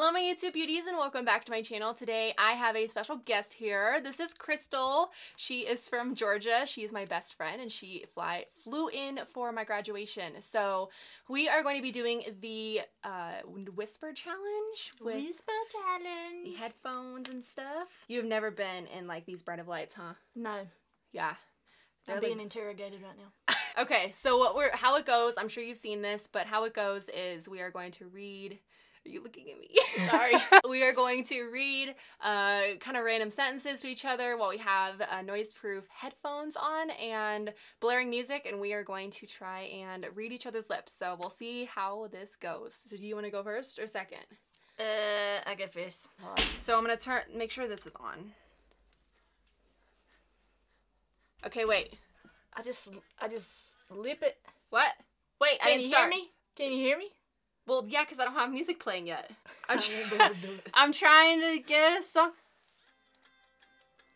Hello, my YouTube beauties, and welcome back to my channel. Today, I have a special guest here. This is Crystal. She is from Georgia. She is my best friend, and she fly flew in for my graduation. So, we are going to be doing the uh, Whisper Challenge with Whisper challenge. the headphones and stuff. You've never been in like these bright of lights, huh? No, Yeah. I'm They're being the- interrogated right now. Okay, so what we're how it goes, I'm sure you've seen this, but how it goes is we are going to read are you looking at me? Sorry. we are going to read uh, kind of random sentences to each other while we have uh, noise-proof headphones on and blaring music, and we are going to try and read each other's lips. So we'll see how this goes. So do you want to go first or second? Uh, I get first. So I'm gonna turn. Make sure this is on. Okay, wait. I just, I just lip it. What? Wait, I Can didn't you start. hear me? Can you hear me? Well, yeah, because I don't have music playing yet. I'm, I try- won't be able to do it. I'm trying to get a song.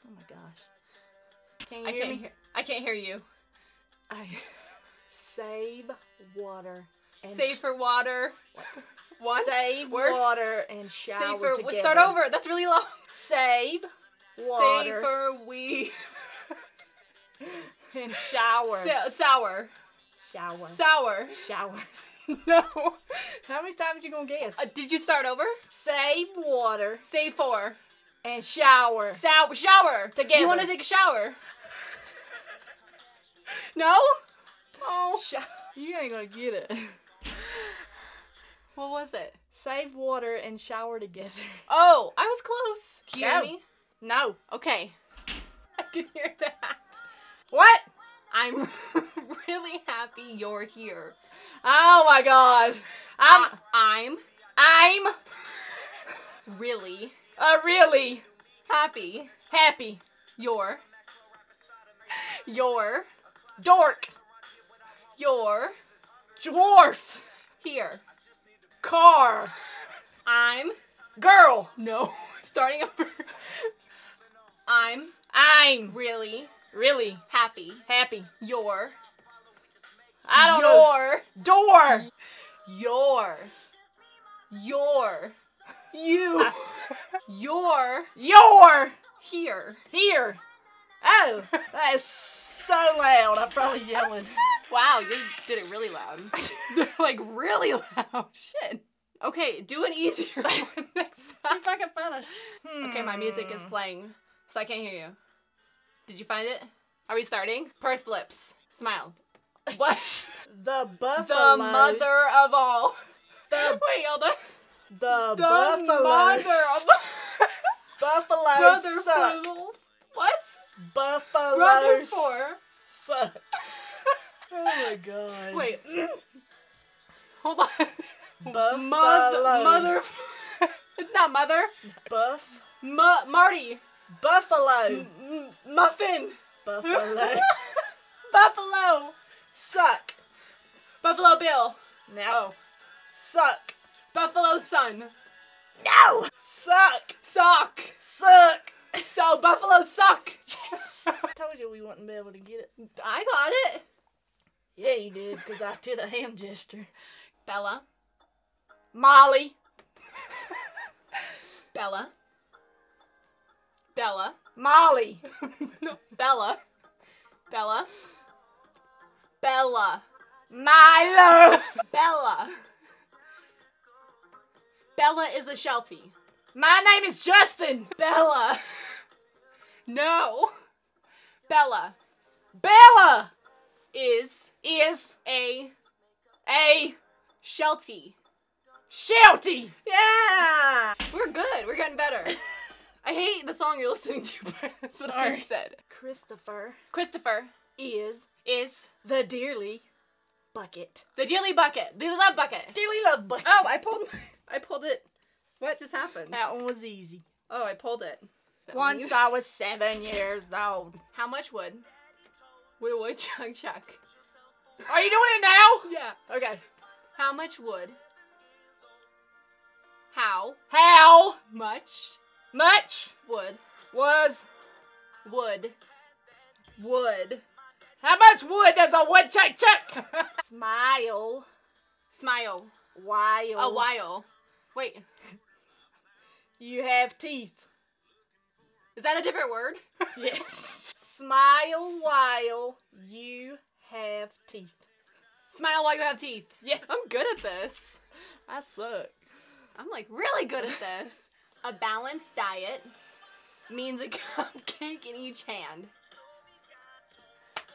Oh my gosh. Can you I hear can't me? hear. I can't hear you. I save water and Save for water. What? save Word? water and shower Save for. together. Start over. That's really long. Save water Save for we. and shower. Sa- sour. shower. Sour. shower. No. How many times are you gonna guess? Uh, did you start over? Save water Save for. and shower. Sour. Shower. Together. You want to take a shower? No. Oh. Sho- you ain't gonna get it. What was it? Save water and shower together. Oh, I was close. Can you hear me? No. Okay. I can hear that. What? I'm really happy you're here. Oh my god. I'm Uh, I'm I'm really uh, really happy happy. you're you're Dork. you're Dwarf. here. Car. I'm Girl. no starting over. I'm I'm really really happy happy. you're I don't know. you're Door. Your. Your. You. Your. you you're You're here. here. Oh, that is so loud. I'm probably yelling. Wow, you did it really loud. like really loud. Shit. Okay, do an easier one next See time. if I can find a. sh- Okay, my music is Hmm. playing, so I can't hear you. Did you find it? Are we starting? Pursed lips. Smile. What? The buffalo. the mother of all. The Wait, hold on. the, The buffalo. mother of buffalo brother suck. for what? Buffalo Brother for. suck. Oh my god. Wait. Hold on. Buffalo. Mother. Mother. it's not mother. Buff. Mu- Marty. Buffalo. M- muffin. Buffalo. Buffalo. suck. Buffalo Bill. Now. Oh. Suck. Buffalo Sun. No. Suck. Sock. Suck. So Buffalo suck. Yes. Told you we wouldn't be able to get it. I got it. Yeah, you did, because I did a hand gesture. Bella. Molly. Bella. Bella. Molly. no. Bella. Bella. Bella. Milo. Bella. Bella is a Sheltie. My name is Justin. Bella. No. Bella Bella is is a a Sheltie. Sheltie. Yeah! We're good. We're getting better. I hate the song you're listening to, but that's what I Sorry. said. Christopher Christopher is is the dearly bucket. the dearly bucket. The love bucket. Dearly love bucket. Oh, I pulled I pulled it. What just happened? That one was easy. Oh, I pulled it. That Once I was seven years old. How much wood? Wait, wait, check, chuck? Are you doing it now? Yeah. Okay. How much wood? How How much much wood? was Wood. Wood. how much wood does a woodchuck chuck? Smile Smile. while A while. Wait. You have teeth. Is that a different word? Yes. Smile while you have teeth. Smile while you have teeth. Yeah. I'm good at this. I suck. I'm like really good at this. A balanced diet means a cupcake in each hand.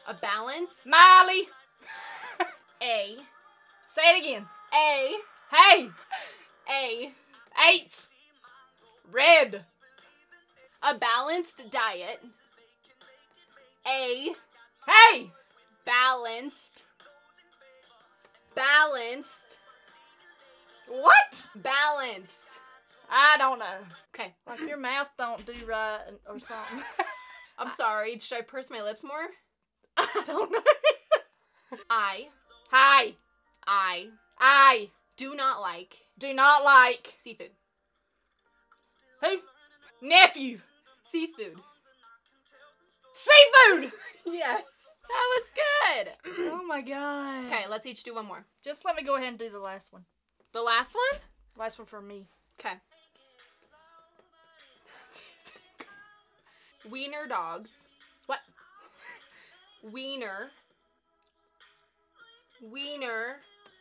A balance. Smiley. A. Say it again. A. Hey. A. Eight. Red. A balanced diet. A. Hey. Balanced. Balanced. What? Balanced. I don't know. Okay. Like your mouth don't do right or something. I'm sorry. Should I purse my lips more? I don't know. I. Hi. I I do not like do not like seafood. who? Nephew. Seafood. Seafood. Yes. That was good. oh my god. Okay, let's each do one more. Just let me go ahead and do the last one. The last one? Last one for me. Okay. Wiener dogs. What? Wiener. Wiener.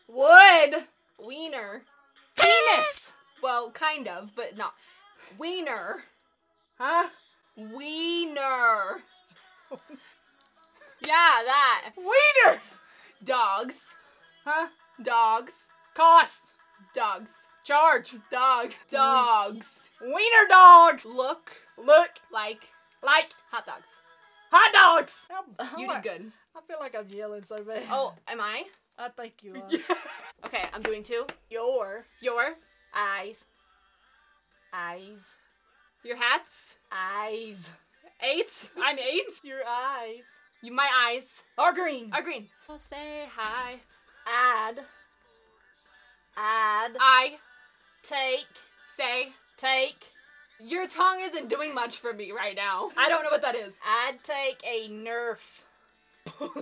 Wood. Wiener. Penis. Well, kind of, but not. Wiener. Huh? Wiener. yeah, that. Wiener. Dogs. Huh? Dogs. Cost. Dogs. Charge. Dogs. Dogs. Wiener dogs. Look Look like like hot dogs. hot dogs. You did good. I feel like I'm yelling so bad. Oh, am I? I think you are. Okay, I'm doing two. Your Your eyes. Eyes. your hats. Eyes. Eight. I'm eight. Your eyes. You, my eyes Are green. are green. I'll say hi. Add. Add. I Take. say Take. Your tongue isn't doing much for me right now. I don't know what that is. I'd take a Nerf. I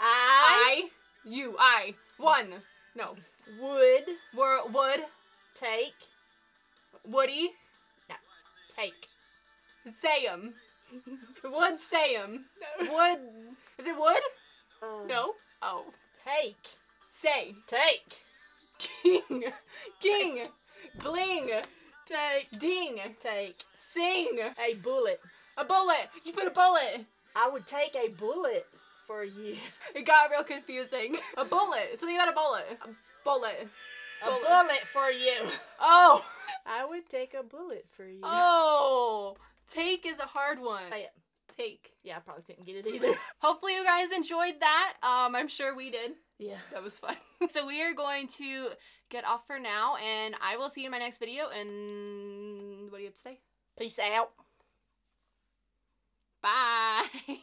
I, you, I, one. No. would Were, wood, take. woody, No. Take. say 'em. Would say 'em. Wood. Is it wood? Um, No. Oh. Take. Say. Take. King. King. Bling. Take. Ding. Take. Sing. A bullet. A bullet. You put a bullet. I would take a bullet for you. It got real confusing. A bullet. Something about a bullet. A bullet. A Bullet. bullet for you. Oh. I would take a bullet for you. Oh. Take is a hard one. Say it. Take. Yeah, I probably couldn't get it either. Hopefully you guys enjoyed that. Um, I'm sure we did. Yeah. That was fun. so we are going to get off for now, and I will see you in my next video. And what do you have to say? Peace out. Bye.